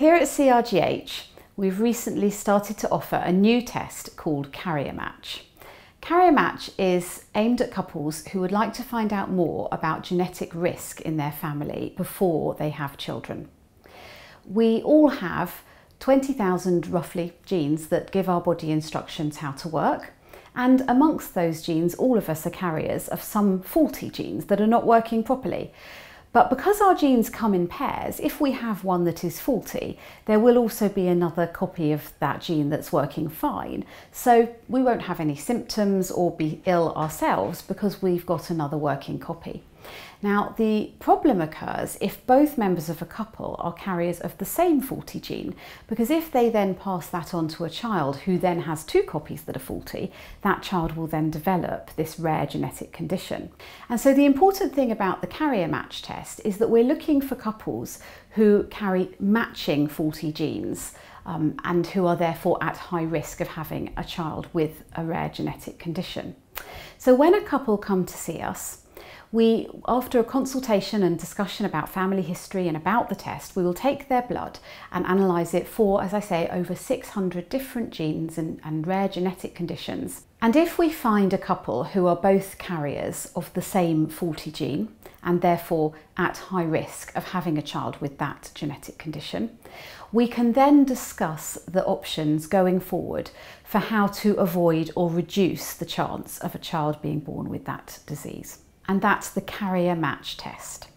Here at CRGH, we've recently started to offer a new test called CarrierMatch. Carrier Match is aimed at couples who would like to find out more about genetic risk in their family before they have children. We all have 20,000 roughly genes that give our body instructions how to work. And amongst those genes, all of us are carriers of some faulty genes that are not working properly. But because our genes come in pairs, if we have one that is faulty, there will also be another copy of that gene that's working fine. So we won't have any symptoms or be ill ourselves because we've got another working copy. Now, the problem occurs if both members of a couple are carriers of the same faulty gene, because if they then pass that on to a child who then has two copies that are faulty, that child will then develop this rare genetic condition. And so the important thing about the carrier match test is that we're looking for couples who carry matching faulty genes. Um, and who are therefore at high risk of having a child with a rare genetic condition. So when a couple come to see us, we, after a consultation and discussion about family history and about the test, we will take their blood and analyse it for, as I say, over 600 different genes and, and rare genetic conditions. And if we find a couple who are both carriers of the same faulty gene and therefore at high risk of having a child with that genetic condition, we can then discuss the options going forward for how to avoid or reduce the chance of a child being born with that disease and that's the carrier match test.